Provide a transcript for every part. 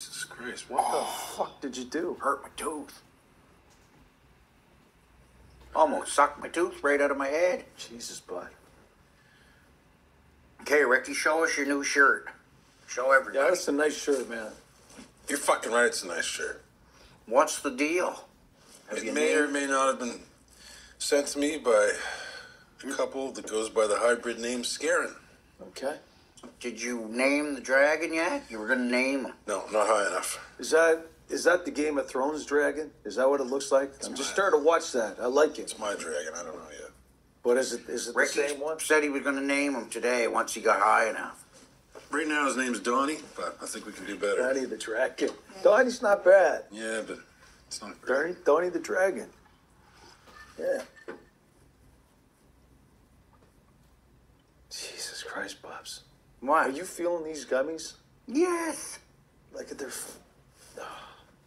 Jesus Christ, what the fuck did you do? Hurt my tooth. Almost sucked my tooth right out of my head. Jesus, bud. Okay, Ricky, show us your new shirt. Show everybody. Yeah, that's a nice shirt, man. You're fucking right. It's a nice shirt. What's the deal? Have you It may or may not have been sent to me by a couple that goes by the hybrid name Scarin. Okay. Did you name the dragon yet? You were gonna name him. No, not high enough. Is that is that the Game of Thrones dragon? Is that what it looks like? I'm just mine. starting to watch that. I like it. It's my dragon. I don't know yet. But is it is it the same one? said he was gonna name him today once he got high enough. Right now, his name's Donnie, but I think we can do better. Donnie the Dragon. Donnie's not bad. Yeah, but it's not great. Donnie, Donnie the Dragon. Yeah. Jesus Christ, Bobs. What? Are you feeling these gummies? Yes. Like they're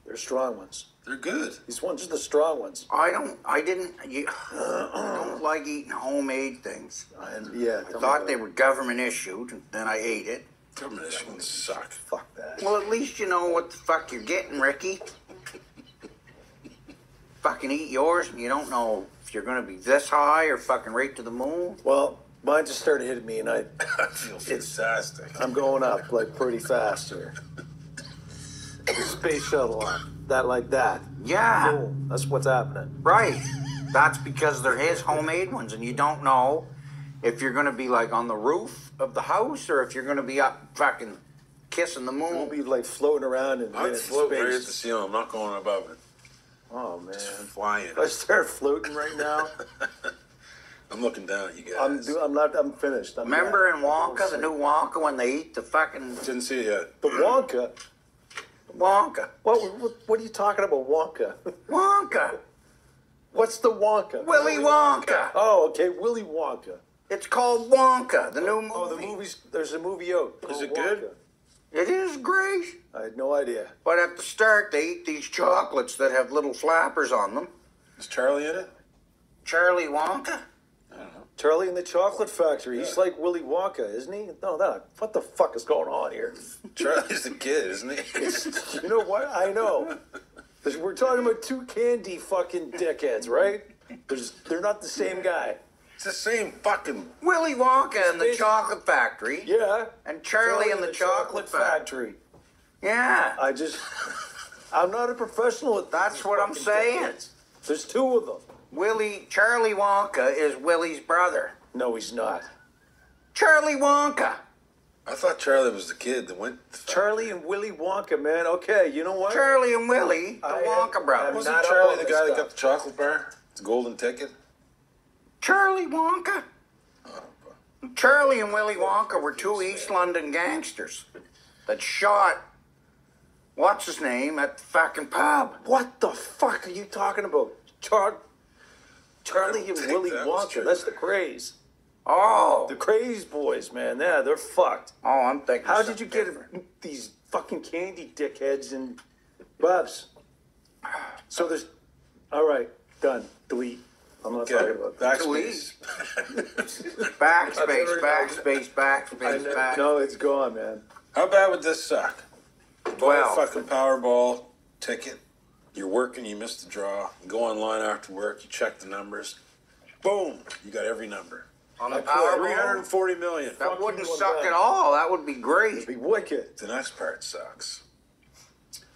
they're strong ones. They're good. These ones are the strong ones. I don't. I didn't. You, I don't like eating homemade things. And yeah, I thought they were government issued, and then I ate it. Government issues suck. Fuck that. Well, at least you know what the fuck you're getting, Ricky. fucking eat yours, and you don't know if you're gonna be this high or fucking right to the moon. Well, mine just started hitting me, and I I feel fantastic. I'm going up like pretty fast here. The space shuttle on that like that. Yeah, Boom. That's what's happening. right. That's because they're his homemade ones, and you don't know if you're gonna be like on the roof of the house or if you're gonna be up fucking kissing the moon. We'll moon. be like floating around in, I'm in floating right at the space. ceiling. I'm not going above it. Oh man. I'm flying. If I start floating right now, I'm looking down at you guys. I'm do, I'm not I'm finished. I'm Remember in not. Wonka, the new Wonka, when they eat the fucking Didn't see it yet. the Wonka. Wonka? What, what what are you talking about Wonka? Wonka. What's the Wonka? Willy Wonka. Oh, okay, Willy Wonka. It's called Wonka, the new movie. Oh, the movies. There's a movie out. Is called it good? It is great. I had no idea. But at the start, they eat these chocolates that have little flappers on them. Is Charlie in it? Charlie Wonka? I don't know. Charlie in the Chocolate Factory. He's like Willy Wonka, isn't he? No, that. What the fuck is going on here? Charlie's the kid, isn't he? It's, you know what? I know. We're talking about two candy fucking dickheads, right? There's, they're not the same guy. It's the same fucking. Willy Wonka and the Chocolate Factory. Yeah. And Charlie and the, Chocolate, Factory. Yeah. I just, I'm not a professional at That's what I'm saying. dickheads. There's two of them. Willy, Charlie Wonka is Willy's brother. No, he's not. Charlie Wonka. I thought Charlie was the kid that went. Charlie and Willy Wonka, man. Okay, you know what? Charlie and Willy, the I Wonka I'm brothers. Wasn't not Charlie the this guy that got the chocolate bar? The golden ticket? Charlie Wonka. Oh, Charlie and Willy Wonka were two East London gangsters that shot what's his name at the fucking pub. What the fuck are you talking about? Char- Charlie and think Willy that was Wonka. true. That's the Krays. Oh, The Krays boys, man. Yeah, they're fucked. oh, I'm thinking. How did you get different. these fucking candy dickheads and Bubs? So there's. All right, done. Delete. I'm not talking about that. Backspace. Backspace, backspace, backspace, back. No, it's gone, man. How bad would this suck? Well, fucking Powerball ticket. You're working, you missed the draw. You go online after work, you check the numbers. Boom! You got every number. on the I put Powerball, 340 million. that Fuck wouldn't suck at all. That would be great. It'd Be wicked. The next part sucks.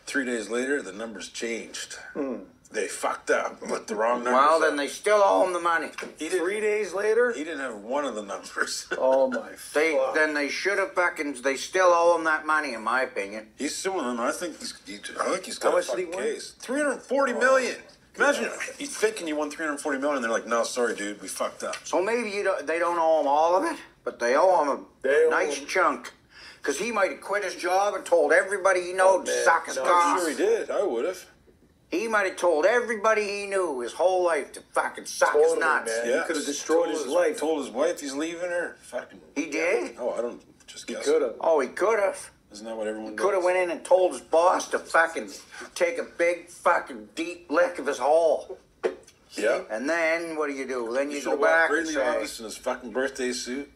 Three days later, the numbers changed. Hmm. They fucked up, put the wrong numbers. Well, then up. they still owe him the money. he didn't. Three days later. He didn't have one of the numbers. Oh my. They fuck. then they should have fucking. They still owe him that money, in my opinion. he's suing them. I think he's. He, I think he's How got a much he fucking win? case. 340 million. Imagine you thinking you won 340 million. and They're like, no, sorry, dude, we fucked up. So maybe you don't, they don't owe him all of it, but they owe him a They nice him- chunk. Because he might have quit his job and told everybody he knowed to man. suck his No, cock. I'm sure he did. I would have. He might have told everybody he knew his whole life to fucking suck his nuts. man. Yeah, He could have destroyed Told his life. Told his wife he's leaving her. Fucking. He did? Oh, I don't. Just guess. He could have. Oh, he could have. Isn't that what everyone Could have went in and told his boss to fucking take a big fucking deep lick of his hole. Yeah. And then what do you do? Then you, You go back walk right and in the say, office in his fucking birthday suit.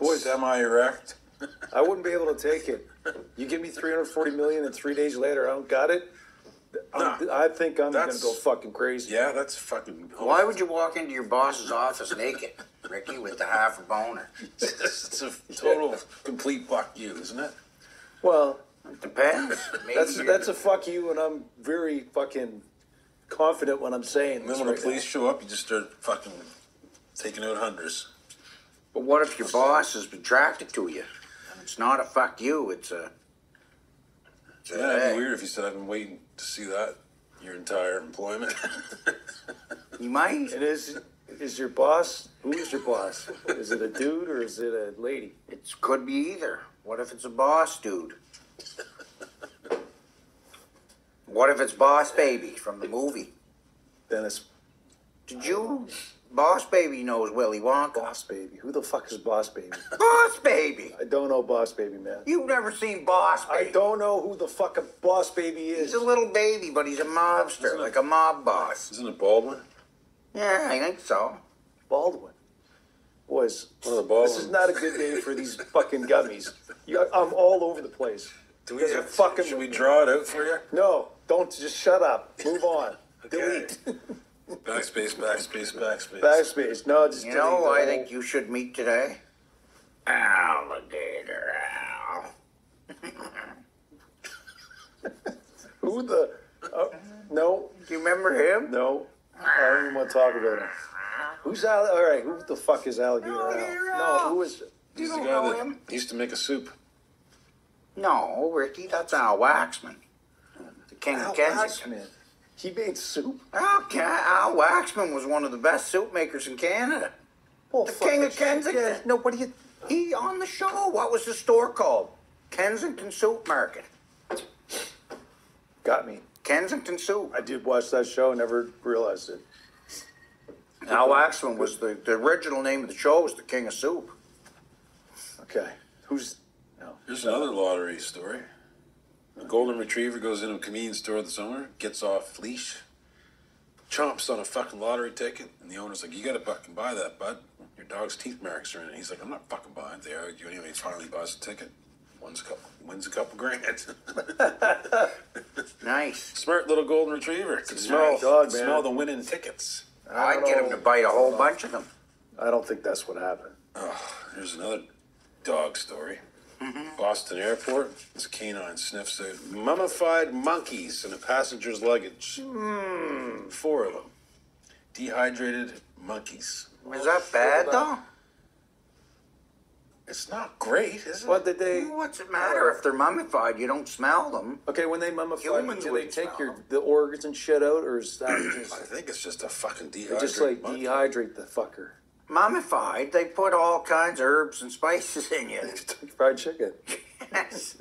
Boys, Semi erect. I wouldn't be able to take it. You give me three hundred forty million and three days later I don't got it. I'm- I think I'm gonna that's- go fucking crazy. Yeah, that's fucking. Why would you walk into your boss's office naked, Ricky, with the half a boner? it's a total complete fuck you, isn't it? Well, Depends. Maybe that's you're- that's a fuck you, and I'm very fucking confident when I'm saying And this. then when right the police show up, you just start fucking taking out hundreds. But what if your boss is attracted to you? And it's not a fuck you, it's a. It's a Yeah, it'd be weird if you said, I've been waiting to see that your entire employment. You might. It is is your boss? Who is your boss? Is it a dude or is it a lady? It could be either. What if it's a boss dude? What if it's Boss Baby from the movie? Then it's Did you? Boss Baby knows Willy Wonka. Boss Baby. Who the fuck is Boss Baby? Boss Baby! I don't know Boss Baby, man. You've never seen Boss I don't know who the fuck a Boss Baby is. He's a little baby, but he's a mobster, like a mob boss. Isn't it Baldwin? Yeah, I think so. Baldwin. Boys, One of the this is not a good day for these fucking gummies. You, I'm all over the place. Do Because of fucking- Should we draw it out for you? No, don't just shut up. Move on. Okay. Delete. Backspace, backspace, backspace. Backspace. No, just You know, who I think you should meet today. Alligator Al. Who the? Uh, no, Do you remember him? no. I don't even want to talk about him. Who's Al? All right, who the fuck is Alligator Alligator Al? Al. No, who is it? You He's the guy that him? used to make a soup. No, Ricky, that's Al Waxman, the king Al of Kensington. Waxman. He made soup. Al, Al Waxman was one of the best soup makers in Canada. Oh, The king of Kensington. Yeah, no, what do you? He on the show. What was the store called? Kensington Soup Market. Got me. Kensington Soup. I did watch that show. Never realized it. Al Waxman was the, the original name of the show was the King of Soup. Okay, who's? No. Here's another lottery story. A golden retriever goes into a convenience store this summer, gets off leash, chomps on a fucking lottery ticket, and the owner's like, "You gotta fucking buy that, bud. Your dog's teeth marks are in it." He's like, "I'm not fucking buying it." They argue anyway. He finally buys the ticket, wins a couple, wins a couple grand. Nice. Smart little golden retriever. Can Nice smell, dog, can smell the winning tickets. I I'd get him to bite a whole bunch of them. I don't think that's what happened. Oh, here's another dog story. Mm-hmm. Boston Airport. This canine sniffs out mummified monkeys in a passenger's luggage. Hmm. Four of them. Dehydrated monkeys. Is that bad though? It's not great, is it? What did they? What's it matter if they're mummified? You don't smell them. Okay, when they mummify, you, Humans do they take your them. the organs and shit out, or is that just? I think it's just a fucking they dehydrated just like monkey. dehydrate the fucker? Mummified, they put all kinds of herbs and spices in you. Fried chicken. Yes.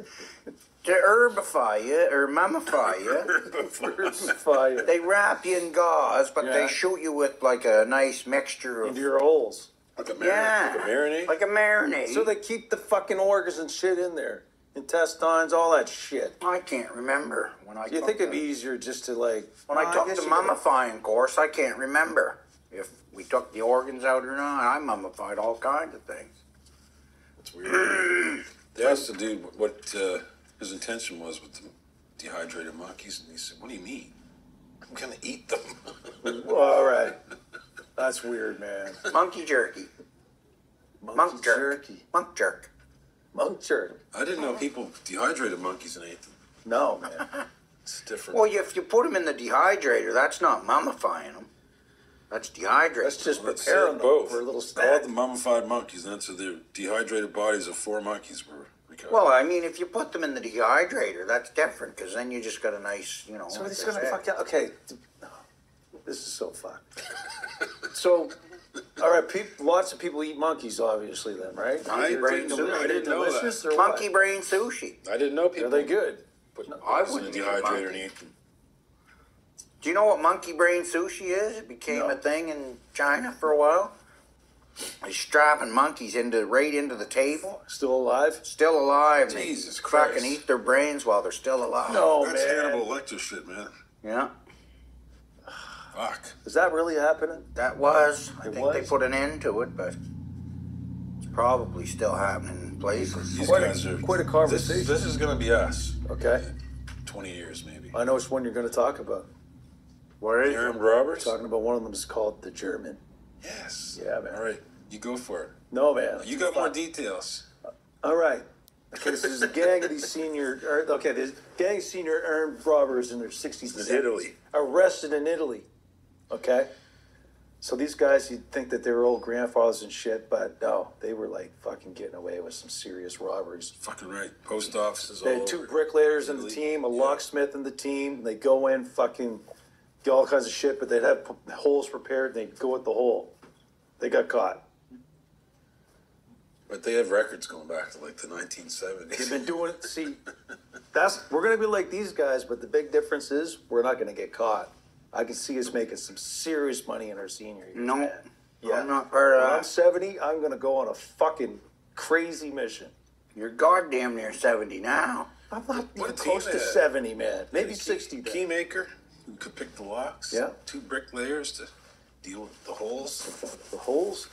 to herbify you or mummify you. Fire They wrap you in gauze, but Yeah. they shoot you with like a nice mixture of into your holes. like a, marinade. yeah, like a marinade? like a marinade. So they keep the fucking organs and shit in there, intestines, all that shit. I can't remember when I. Do you think it'd be easier just to like? when I "Oh, took guess the you gotta-" mummifying of course? I can't remember if we took the organs out or not. I mummified all kinds of things. That's weird. they asked the dude what uh, his intention was with the dehydrated monkeys, and he said, "What do you mean? I'm gonna eat them." All right, that's weird, man. Monkey jerky, Monkey monk jerk, jerky, monk jerk. monk jerky. I didn't know people dehydrated monkeys and ate them. No, man. It's different. Well, if you put them in the dehydrator, that's not mummifying them. That's dehydrated. Let's just Let's prepare them both. for a little snack. All the mummified monkeys, and so the dehydrated bodies of four monkeys were recovered. Well, I mean, if you put them in the dehydrator, that's different because then you just got a nice, you know. So like he's gonna said. fuck out. Okay, this is so fucked. so, all right, peop lots of people eat monkeys, obviously. Then, right? Monkey I brain didn't- sushi. I didn't know that. Monkey what? brain sushi. I didn't know people. Are they good? Put I monkeys in wouldn't a eat a dehydrator and eat them. Do you know what monkey brain sushi is? It became No. a thing in China for a while. They're strapping monkeys into right into the table, Still alive? still alive. and they Jesus fucking eat their brains while they're still alive. No, That's man. Hannibal Lecter shit, man. Yeah, Fuck. Is that really happening? that was. I It think they put an end to it, but it's probably still happening in places. These Quite a- are quite a This, conversation. this is going to be us. Okay. Twenty years maybe. I know which one you're going to talk about. Is Aaron Roberts. Talking about one of them is called the German. Yes. Yeah, man. All right, you go for it. No, man. You got more details. Uh, all right. Okay, so there's a gang of these senior, or, okay, there's gang of senior armed robbers in their 60s In Italy. Arrested in Italy. Okay? So these guys, you'd think that they were old grandfathers and shit, but no, they were like fucking getting away with some serious robberies. Fucking right. Post offices They all had two bricklayers in the team, a Yeah. locksmith in the team. They go in, fucking do all kinds of shit, but they'd have p- holes prepared. They'd go at the hole. They got caught. But they have records going back to like the 1970s. They've been doing it. See, that's we're gonna be like these guys, but the big difference is we're not gonna get caught. I can see us making some serious money in our senior year. No, man. Yeah. I'm not part of When I'm that. 70, I'm gonna go on a fucking crazy mission. You're goddamn near 70 now. I'm not What even close to they had. 70, man. Maybe 60. then. Keymaker who could pick the locks. Yeah. Two bricklayers to deal with the holes. The holes.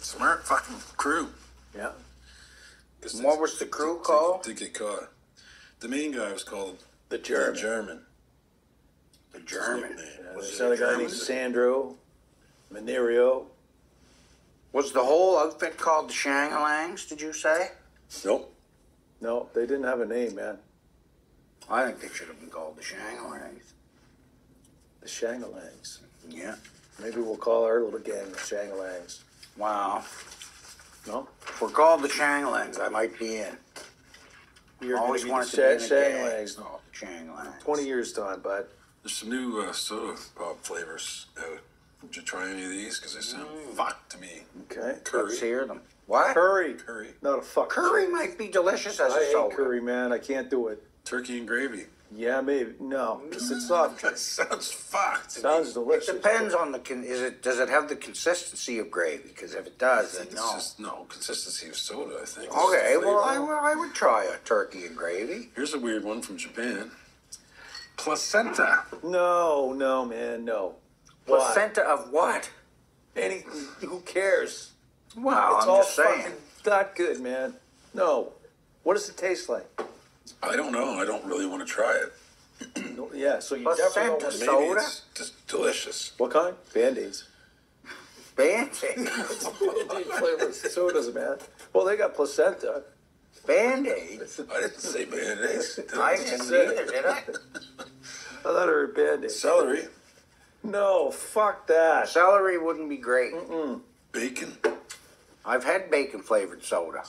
Smart fucking crew. Yeah. Guess What was the crew they- called? Did get caught. The main guy was called The German. the German. German. The German. Nickname. Yeah, Was There's it another guy named Sandro, Minerio. Was the whole outfit called the Shangalangs, did you say? Nope. No, they didn't have a name, man. I think they should have been called the Shangalangs. The Shangalangs. Yeah. Maybe we'll call our little gang the Shangalangs. Wow. No? If we're called the Shangalangs, I might be in. You're Always gonna wanted be to the be in a gang. Shangalangs. Oh, Shangalangs. 20 years time, bud. There's some new uh, soda pop flavors out. Did you try any of these? Because they sound Mm. fuck to me. Okay. Curry. Let's hear them. What? Curry. Curry. Not a fuck. Curry might be delicious as I a hate soda. curry, man. I can't do it. Turkey and gravy. Yeah, maybe. No, it's it's soft That sounds fucked. Sounds delicious. It Depends on the con- is it does it have the consistency of gravy? Because if it does, then no. just no consistency of soda. I think. It's Okay, just well I, flavor. would- I would try a turkey and gravy. Here's a weird one from Japan. Placenta. No, no, man, no. Why? Placenta of what? Any, who cares? Well, it's I'm all just saying. fucking not good, man. No. What does it taste like? I don't know. I don't really want to try it. Yeah, so you Placenta definitely don't want Maybe Soda? it's just delicious. What kind? Band-Aids. Band-aid. Band-Aid flavored sodas, man. Well, they got placenta. Band-Aids? I didn't say mayonnaise. did I I? didn't either, did I? I thought it were Band-Aids. Celery, No, fuck that. Celery wouldn't be great. bacon. I've had bacon flavored soda.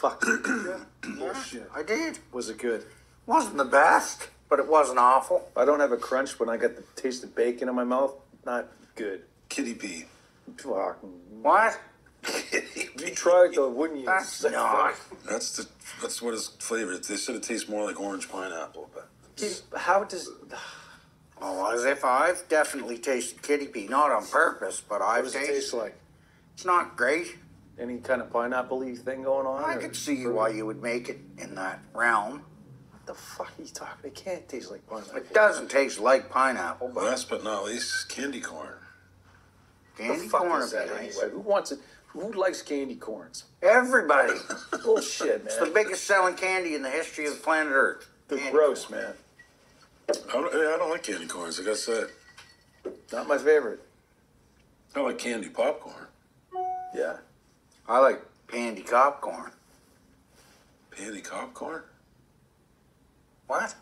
Fuck. Bullshit. I did. Was it good? Wasn't the best, but it wasn't awful. I don't have a crunch when I got the taste of bacon in my mouth. Not good. Kitty pee. Fucking. What? You tried though, wouldn't you? That's not. That's the that's what is flavored. They said it tastes more like orange pineapple, but How does? Oh, as if I've definitely tasted kitty pee, not on purpose, but What I've does it tasted. taste like? It's not great. Any kind of pineapple-y thing going on? I or- could see why you would make it in that realm. What the fuck are you talking? It can't taste like pineapple. It doesn't taste like pineapple, but last but not least, candy corn. the candy fuck corn is would that be nice. anyway? Who wants it? Who likes candy corns? Everybody. Bullshit, man. It's the man. biggest selling candy in the history of planet Earth. They're Candy gross, corn. man. I don't, I don't like candy corns. Like I said, Not my favorite. I like candy popcorn. Yeah. I like candy popcorn. Candy popcorn. What?